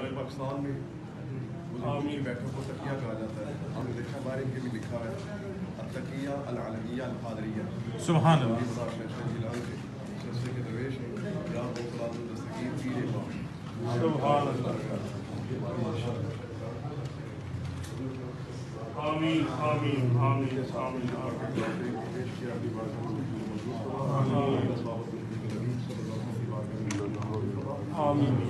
ہمارے پاکستان میں بزرگوں بیٹھوں کو تقیہ کہا جاتا ہے۔ ہم نے دیکھا بارے کے بھی لکھا ہے التقیہ العالمیہ القادریہ۔ سبحان اللہ۔ مزار جی کے کے درویش ہیں۔ یا وہ قرآن دستقیم کی پیر باہر سبحان اللہ۔ آمین آمین آمین آمین آمین۔ پیش کیا بھی بات موجود آمین۔ آمین۔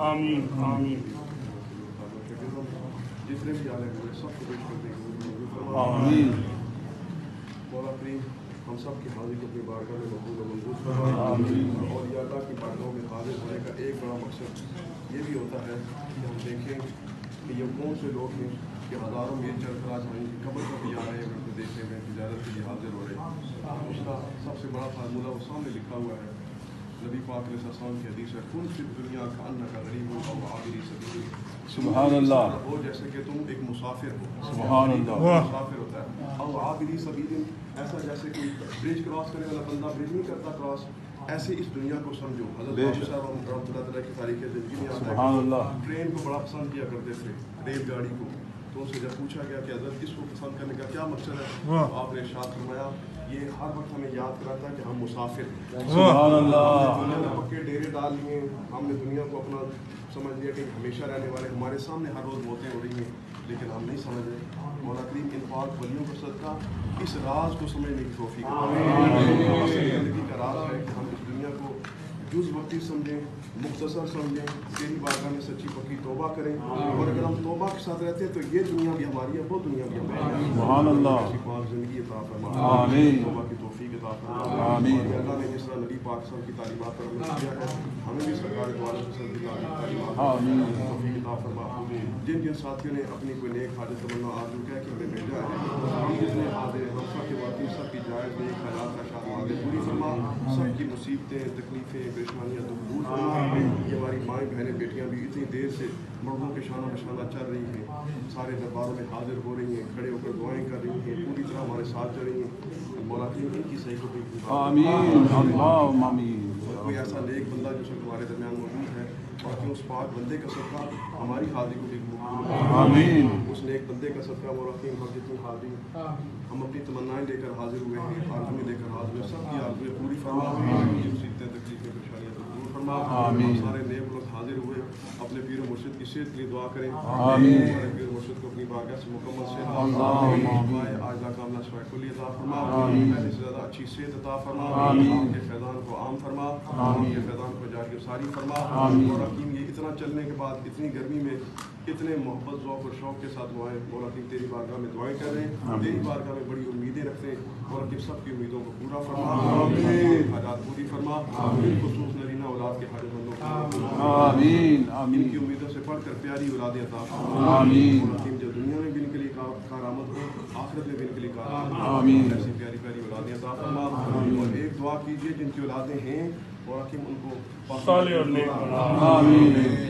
آمین آمین۔ جتنے سب کو آمین۔ مولا ہم سب کی حاضری کو اپنی بارگاہ میں مقبول و منظور فرما اور یا اللہ کی بارگاہوں میں حاضر ہونے کا ایک بڑا مقصد یہ بھی ہوتا ہے کہ ہم دیکھیں کہ یہ کون سے لوگ ہیں کہ ہزاروں میں چل خراج ہماری قبر کا بھی آ رہے ہیں دیکھنے میں تجارت کے لیے حاضر ہو رہے ہیں۔ اس کا سب سے بڑا فارمولہ وہ سامنے لکھا ہوا ہے نبی پاک علیہ السلام کی حدیث ہے کن فی دنیا کا غریب ہو عابری سبیل سبحان اللہ۔ ہو جیسے کہ تم ایک مسافر ہو۔ سبحان اللہ۔ مسافر ہوتا ہے۔ عابری سبیل ایسا جیسے بریج کراس والا بندہ بریج نہیں کرتا کراس ایسے اس دنیا کو سمجھو۔ حضرت صاحب اللہ تعالیٰ کی تاریخ زندگی میں آتا ہے۔ ٹرین کو بڑا پسند کیا کرتے تھے ریل گاڑی کو۔ تو ان سے جب پوچھا گیا کہ حضرت کس کو پسند کرنے کا کیا مقصد ہے ہاں۔ آپ نے ارشاد فرمایا یہ ہر وقت ہمیں یاد کراتا ہے کہ ہم مسافر ہیں۔ نے پکے ڈیرے ڈال لیے ہم نے دنیا کو اپنا سمجھ لیا کہ ہمیشہ رہنے والے ہمارے سامنے ہر روز موتیں ہو رہی ہیں لیکن ہم نہیں سمجھ رہے۔ مولا کریم انفاق ولیوں کو صدقہ اس راز کو سمجھنے کی توفیق۔ زندگی کا راز ہے کہ جز وقتی سمجھیں مختصر سمجھیں تیری بارگاہ میں سچی پکی توبہ کریں۔ اور اگر ہم توبہ کے ساتھ رہتے ہیں تو یہ دنیا بھی ہماری ہے وہ دنیا بھی ہماری ہے۔ سبحان اللہ۔ پاک زندگی عطا فرما۔ آمین۔ توبہ کی توفیق عطا فرما۔ آمین۔ اللہ نے جس طرح نبی پاک صلی کی تعلیمات پر عمل کیا ہے ہمیں بھی سرکار دو عالم صلی اللہ کی تعلیمات آمین۔ توفیق عطا فرما۔ جن جن ساتھیوں نے اپنی کوئی نیک حاجت تمنا آرزو کیا کہ ہمیں بھیجا ہے ہم جس نے حاضر ہیں ہم سب کے باقی سب کی جائز نیک حالات قابل پوری فرما سب کی مصیبتیں تکلیفیں پریشانیاں تو دور فرما یہ ہماری مائیں بہنیں بیٹیاں بھی اتنی دیر سے مردوں کے شانہ بشانہ چل رہی ہیں سارے درباروں میں حاضر ہو رہی ہیں کھڑے ہو کر دعائیں کر رہی ہیں پوری طرح ہمارے ساتھ چل رہی ہیں مولا ان کی صحیح کو بھی کوئی ایسا نیک بندہ جو سب ہمارے درمیان موجود ہے اور کہ اس پاک بندے کا صدقہ ہماری حاضری کو بھی آمین اس نیک بندے کا صدقہ مولا کی ہم جتنی حاضری ہم دعائیں لے کر حاضر ہوئے ہیں آرزویں لے کر حاضر ہوئے سب کی آرزویں پوری فرما سیدھے تکلیفیں پریشانیاں تو دور فرما سارے نیک لوگ حاضر ہوئے۔ اپنے پیر و مرشد کی صحت کے لیے دعا کریں۔ ہمارے پیر مرشد کو اپنی بارگاہ سے مکمل سے آج ناکاملہ سوائے کلی عطا فرما۔ پہلے سے زیادہ اچھی صحت عطا فرما۔ کے فیضان کو عام فرما۔ کے فیضان کو جاری ساری فرما۔ اور حکیم یہ اتنا چلنے کے بعد اتنی گرمی میں کتنے محبت ذوق اور شوق کے ساتھ دعائیں مولا تین تیری بارگاہ میں دعائیں کر رہے ہیں۔ تیری بارگاہ میں بڑی امیدیں رکھتے ہیں۔ اور اپنی سب کی امیدوں کو پورا فرما۔ حاجات پوری فرما۔ خصوص نرینہ اولاد کے حاجت مندوں آمین۔ آمین۔ ان کی امیدوں سے پڑھ کر پیاری اولاد عطا آمین۔ مولا تین جو دنیا میں بھی ان کے لیے کارآمد ہو آخرت میں بھی کے لیے کارآمد آمین۔ ایسی پیاری پیاری اولاد عطا فرما۔ اور ایک دعا کیجیے جن کی اولادیں ہیں اور حکیم ان کو صالح اور نیک آمین۔